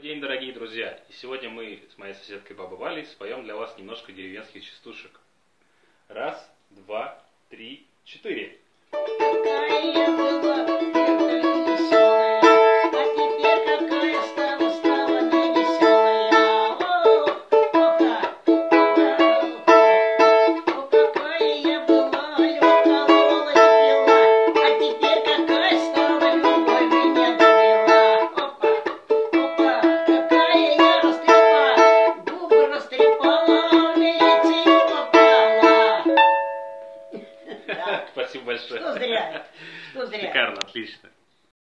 Добрый день, дорогие друзья! И сегодня мы с моей соседкой Бабой Валей споем для вас немножко деревенских частушек. Раз, два, три, четыре. большое. Что зря. Что зря. Шикарно, отлично.